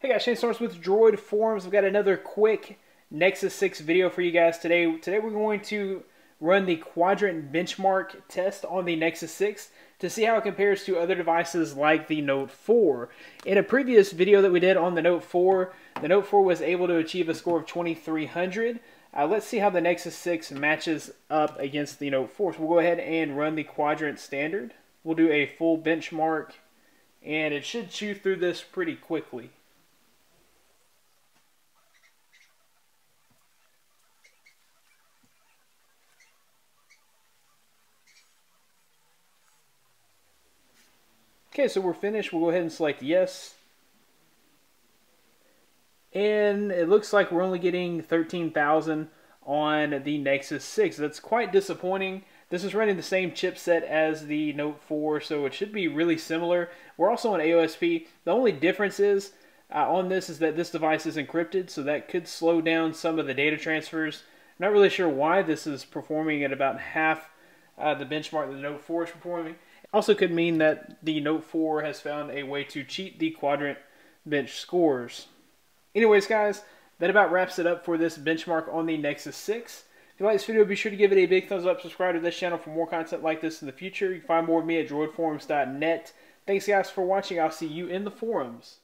Hey guys, Shane Storms with Droid Forums. I've got another quick Nexus 6 video for you guys today. Today we're going to run the quadrant benchmark test on the Nexus 6 to see how it compares to other devices like the Note 4. In a previous video that we did on the Note 4, the Note 4 was able to achieve a score of 2300. Uh, let's see how the Nexus 6 matches up against the Note 4. So we'll go ahead and run the quadrant standard. We'll do a full benchmark and it should chew through this pretty quickly. Okay, so we're finished. We'll go ahead and select yes. And it looks like we're only getting 13,000 on the Nexus 6. That's quite disappointing. This is running the same chipset as the Note 4, so it should be really similar. We're also on AOSP. The only difference is uh, on this is that this device is encrypted, so that could slow down some of the data transfers. I'm not really sure why this is performing at about half uh, the benchmark that the Note 4 is performing. Also could mean that the Note 4 has found a way to cheat the quadrant bench scores. Anyways, guys, that about wraps it up for this benchmark on the Nexus 6. If you like this video, be sure to give it a big thumbs up, subscribe to this channel for more content like this in the future. You can find more of me at droidforums.net. Thanks, guys, for watching. I'll see you in the forums.